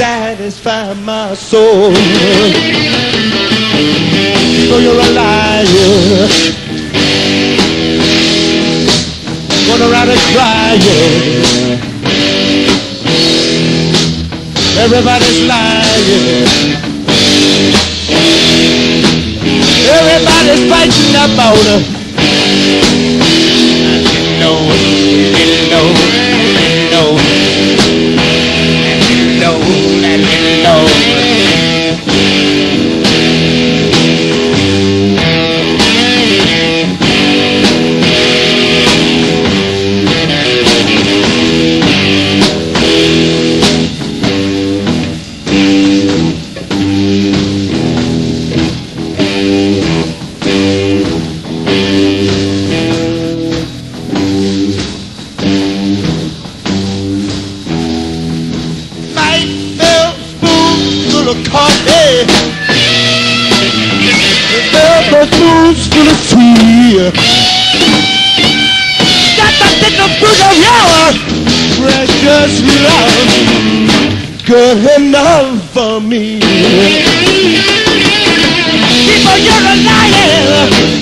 satisfy my soul. So you're a liar. Going around and crying. Everybody's lying. Everybody's fighting about her. No, no, no, spoonful of coffee. Fell a spoonful of tea. Got to think of fruit of your precious love. Good enough for me. People, you're a liar.